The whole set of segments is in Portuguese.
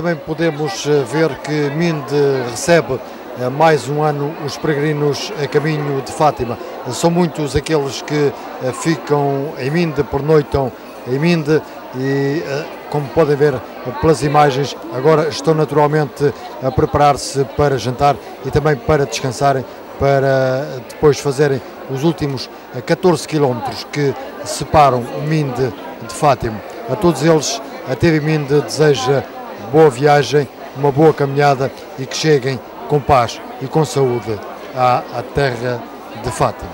também podemos eh, ver que Minde recebe eh, mais um ano os peregrinos a caminho de Fátima. São muitos aqueles que eh, ficam em Minde, pernoitam em Minde e, como podem ver pelas imagens, agora estão naturalmente a preparar-se para jantar e também para descansarem, para depois fazerem os últimos 14 quilómetros que separam Minde de Fátima. A todos eles, a TV Minde deseja boa viagem, uma boa caminhada e que cheguem com paz e com saúde à, à terra de Fátima.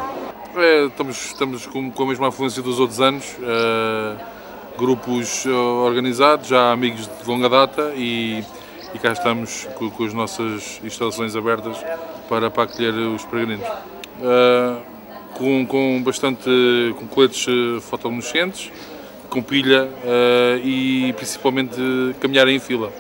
É, estamos estamos com, com, a mesma afluência dos outros anos, uh, grupos uh, organizados, já amigos de longa data e, e cá estamos com, com, as nossas instalações abertas para, para acolher os peregrinos. Uh, com, com bastante com coletes fotoluminescentes, com pilha e principalmente caminhar em fila.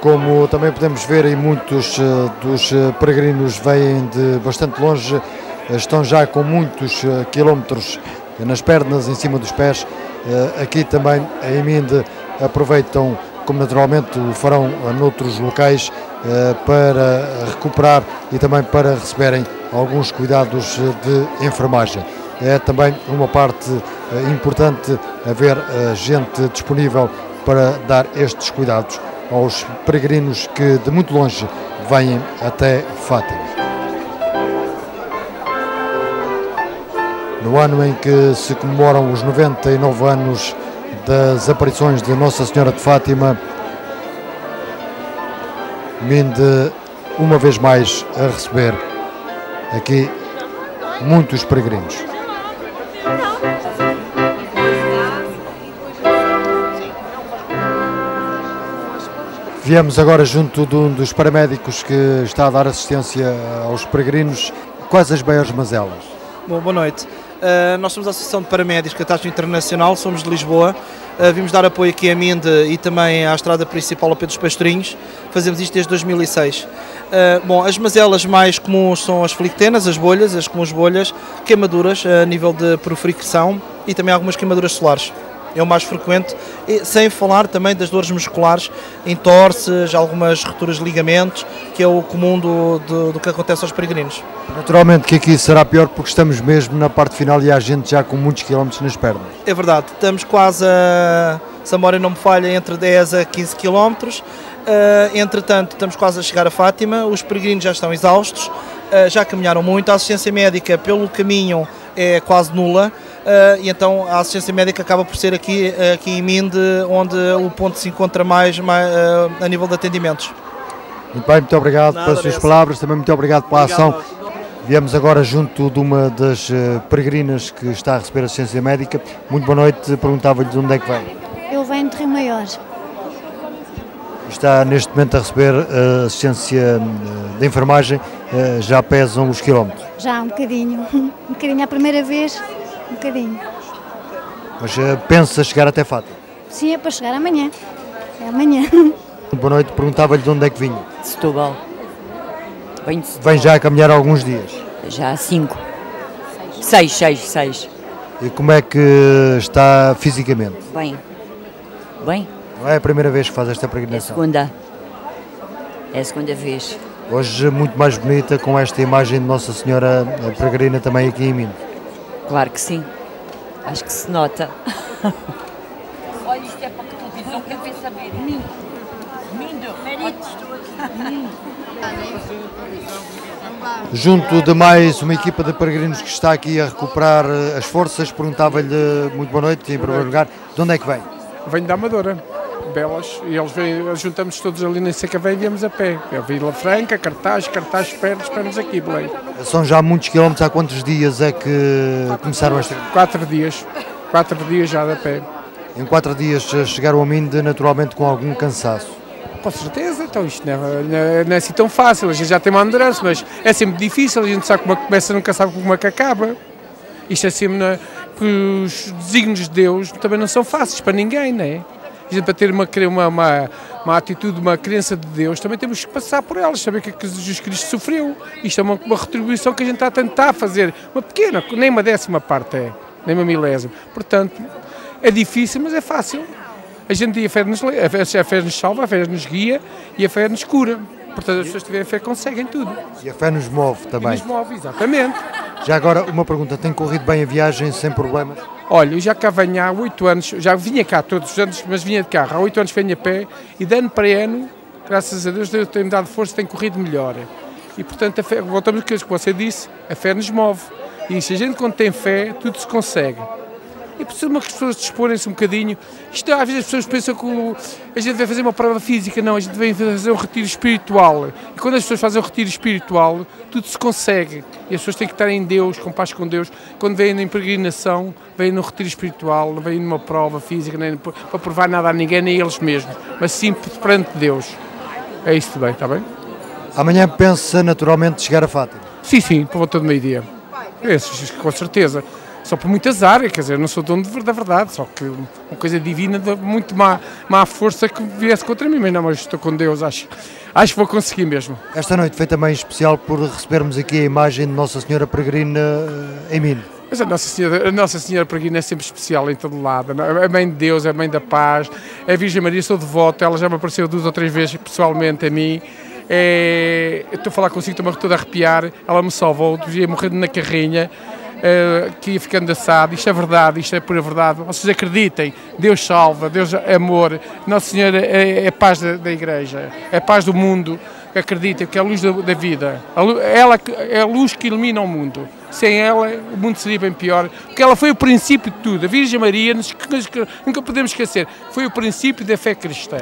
Como também podemos ver, e muitos eh, dos eh, peregrinos vêm de bastante longe, eh, estão já com muitos quilómetros nas pernas, em cima dos pés. Aqui também em Minde aproveitam, como naturalmente o farão noutros locais, para recuperar e também para receberem alguns cuidados de enfermagem. É também uma parte importante haver gente disponível para dar estes cuidados aos peregrinos que de muito longe vêm até Fátima. No ano em que se comemoram os 99 anos das aparições de Nossa Senhora de Fátima, Minde uma vez mais a receber aqui muitos peregrinos. Viemos agora junto de um dos paramédicos que está a dar assistência aos peregrinos. Quais as maiores mazelas? Bom, boa noite. Uh, nós somos a Associação de Paramédicos Catástrofe Internacional, somos de Lisboa. Uh, vimos dar apoio aqui a Minde e também à estrada principal ao Pedro dos Pastorinhos. Fazemos isto desde 2006. Uh, ah, bom, as mazelas mais comuns são as flictenas, as bolhas, as comuns bolhas, queimaduras a nível de perfrição e também algumas queimaduras solares. É o mais frequente, sem falar também das dores musculares, entorces, algumas rupturas de ligamentos, que é o comum do, do, do, que acontece aos peregrinos. Naturalmente que aqui será pior porque estamos mesmo na parte final e há gente já com muitos quilómetros nas pernas. É verdade, estamos quase a, se a memória não me falha, entre 10 a 15 quilómetros. Uh, entretanto, estamos quase a chegar a Fátima, os peregrinos já estão exaustos, uh, já caminharam muito, a assistência médica pelo caminho é quase nula, uh, e então a assistência médica acaba por ser aqui, aqui em Minde, onde o ponto se encontra mais, mais a nível de atendimentos. Muito bem, muito obrigado Nada pelas suas palavras, também muito obrigado pela obrigado. ação. Viemos agora junto de uma das peregrinas que está a receber assistência médica. Muito boa noite, perguntava-lhe de onde é que vem. Eu venho de Rio Maior. Está neste momento a receber uh, assistência uh, de enfermagem, uh, já pesam os quilómetros? Já, um bocadinho. Um bocadinho, a primeira vez, um bocadinho. Mas pensa chegar até Fátima? Sim, é para chegar amanhã. É amanhã. Boa noite, perguntava-lhe de onde é que vinha? De Setúbal. Vem, de Setúbal. Vem já a caminhar há alguns dias? Já há cinco. Seis, seis, seis. E como é que está fisicamente? Bem. Bem. Não é a primeira vez que faz esta peregrinação? É a segunda. É a segunda vez. Hoje muito mais bonita com esta imagem de Nossa Senhora Peregrina também aqui em Mindo. Claro que sim. Acho que se nota. Olha, isto é para a televisão, quer ver saber. Mindo. Mindo. Mindo. Junto de mais uma equipa de peregrinos que está aqui a recuperar eh, as forças, perguntava-lhe muito boa noite, em primeiro lugar, de onde é que vem? Venho da Amadora. Belas, e eles vêm, juntamos todos ali na Secavém e viemos a pé. É Vila Franca, Cartaz, Cartaz, perto, esperamos aqui, Belém. São já muitos quilómetros, há quantos dias é que começaram esta? Quatro dias, quatro dias já a pé. Em quatro dias chegaram a Minde naturalmente com algum cansaço? Com certeza, então isto não é, não é assim tão fácil, a gente já tem uma andança, mas é sempre difícil, a gente sabe como é que começa, nunca sabe como é que acaba. Isto é sempre, na, que os desígnios de Deus também não são fáceis para ninguém, não é? Para ter uma, uma, uma, uma, atitude, uma crença de Deus, também temos que passar por elas, saber o que é que Jesus Cristo sofreu. Isto é uma, uma retribuição que a gente está a tentar fazer, uma pequena, nem uma décima parte é, nem uma milésima. Portanto, é difícil, mas é fácil. A gente a fé nos, a fé nos salva, a fé nos guia e a fé nos cura. Portanto, as pessoas que tiverem fé conseguem tudo. E a fé nos move também. E nos move, exatamente. Já agora, uma pergunta: tem corrido bem a viagem sem problemas? Olha, eu já cá venho há oito anos, já vinha cá todos os anos, mas vinha de carro. Há oito anos venho a pé e de ano para ano, graças a Deus, Deus tem-me dado força, tem corrido melhor. E portanto, fé, voltamos ao que você disse, a fé nos move. E se a gente quando tem fé, tudo se consegue. E precisa que as pessoas disporem-se um bocadinho. Isto, às vezes as pessoas pensam que a gente vai fazer uma prova física, não, a gente vai fazer um retiro espiritual. E quando as pessoas fazem um retiro espiritual, tudo se consegue. E as pessoas têm que estar em Deus, com paz com Deus. Quando vêm em peregrinação, vêm no retiro espiritual, não vêm numa prova física, nem para provar nada a ninguém, nem a eles mesmos, mas sim perante Deus. É isso também, está bem? Amanhã pensa naturalmente chegar a Fátima? Sim, sim, por volta do meio-dia. É, com certeza só por muito azar, quer dizer, não sou dono da verdade, só que uma coisa divina de muito má, má força que viesse contra mim, mas não, mas estou com Deus, acho, acho que vou conseguir mesmo. Esta noite foi também especial por recebermos aqui a imagem de Nossa Senhora Peregrina eh, em Minas. Mas a Nossa Senhora, a Nossa Senhora Peregrina é sempre especial em todo lado. É a mãe de Deus, é a mãe da paz. A Virgem Maria, sou devoto, ela já me apareceu duas ou três vezes pessoalmente a mim. É, estou a falar consigo, estou-me toda a arrepiar. Ela me salvou, dia morrendo na carrinha uh, que ia ficando assado. Isto é verdade, isto é pura verdade. Vocês acreditem, Deus salva, Deus é amor, Nossa Senhora é, é paz da, da, Igreja, é paz do mundo. Acreditem que é a luz da, da vida. ela é a luz que ilumina o mundo. Sem ela, o mundo seria bem pior, porque ela foi o princípio de tudo. A Virgem Maria, nunca podemos esquecer, foi o princípio da fé cristã.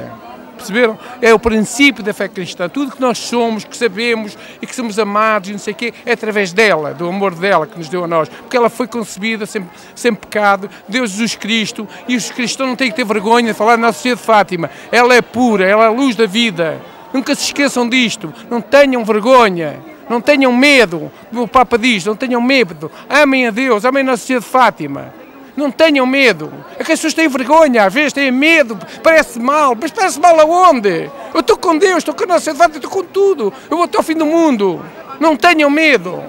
Perceberam? É o princípio da fé cristã. Tudo que nós somos, que sabemos e que somos amados e não sei o quê, é através dela, do amor dela que nos deu a nós. Porque ela foi concebida sem, sem pecado, Deus Jesus Cristo, e os cristãos não têm que ter vergonha de falar da Nossa Senhora de Fátima. Ela é pura, ela é a luz da vida. Nunca se esqueçam disto. Não tenham vergonha. Não tenham medo. O Papa diz: não tenham medo. Amem a Deus, amem a Nossa Senhora de Fátima. Não tenham medo. É que as pessoas têm vergonha, às vezes têm medo, parece mal, mas parece mal aonde? Eu estou com Deus, estou com a nossa verdade, estou com tudo. Eu vou até ao fim do mundo. Não tenham medo.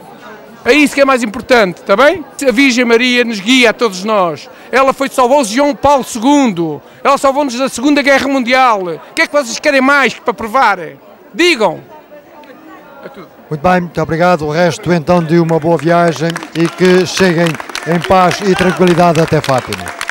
É isso que é mais importante, está bem? A Virgem Maria nos guia a todos nós. Ela foi salvou João Paulo II. Ela salvou-nos da Segunda Guerra Mundial. O que é que vocês querem mais para provar? Digam! Muito bem, muito obrigado. O resto então de uma boa viagem e que cheguem em paz e tranquilidade até Fátima.